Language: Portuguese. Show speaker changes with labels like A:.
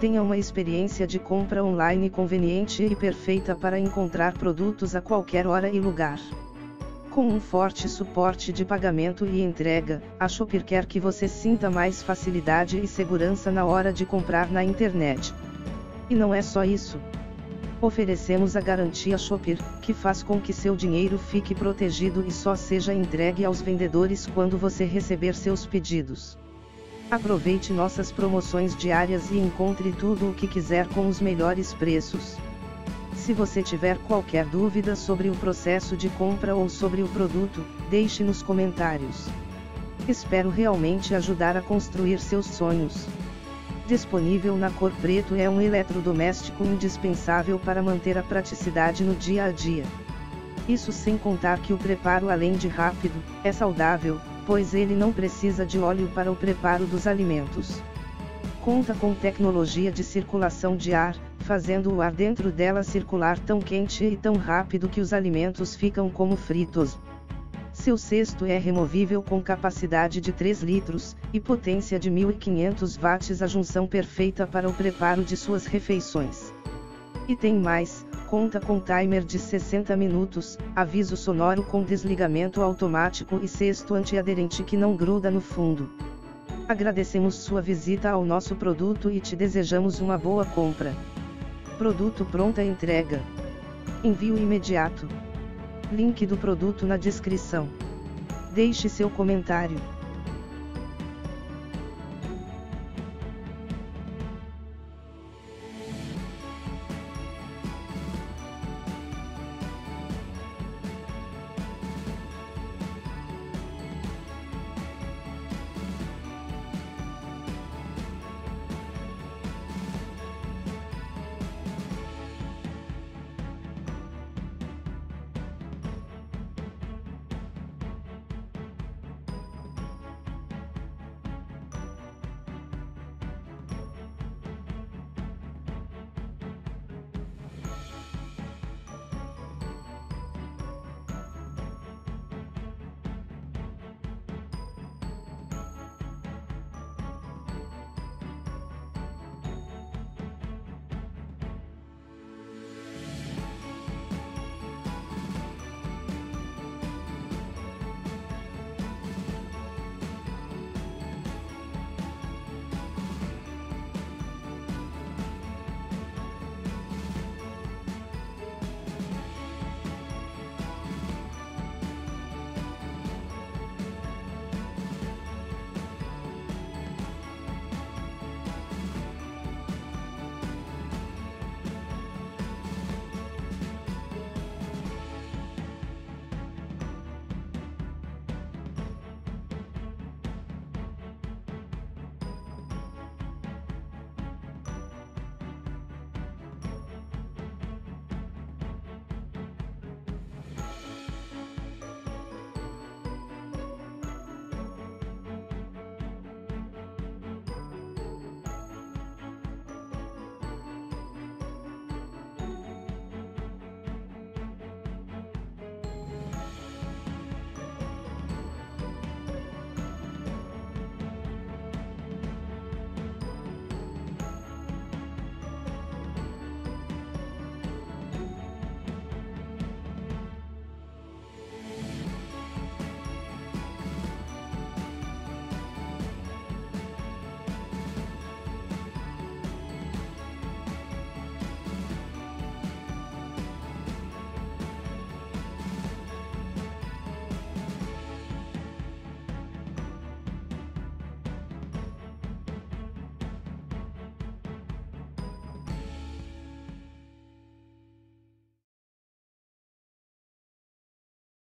A: Tenha uma experiência de compra online conveniente e perfeita para encontrar produtos a qualquer hora e lugar. Com um forte suporte de pagamento e entrega, a Shopper quer que você sinta mais facilidade e segurança na hora de comprar na internet. E não é só isso. Oferecemos a garantia Shopper, que faz com que seu dinheiro fique protegido e só seja entregue aos vendedores quando você receber seus pedidos. Aproveite nossas promoções diárias e encontre tudo o que quiser com os melhores preços. Se você tiver qualquer dúvida sobre o processo de compra ou sobre o produto, deixe nos comentários. Espero realmente ajudar a construir seus sonhos. Disponível na cor preto é um eletrodoméstico indispensável para manter a praticidade no dia a dia. Isso sem contar que o preparo além de rápido, é saudável, pois ele não precisa de óleo para o preparo dos alimentos. Conta com tecnologia de circulação de ar, fazendo o ar dentro dela circular tão quente e tão rápido que os alimentos ficam como fritos. Seu cesto é removível com capacidade de 3 litros, e potência de 1500 watts a junção perfeita para o preparo de suas refeições. E tem mais, conta com timer de 60 minutos, aviso sonoro com desligamento automático e cesto antiaderente que não gruda no fundo. Agradecemos sua visita ao nosso produto e te desejamos uma boa compra. Produto pronta entrega. Envio imediato. Link do produto na descrição. Deixe seu comentário.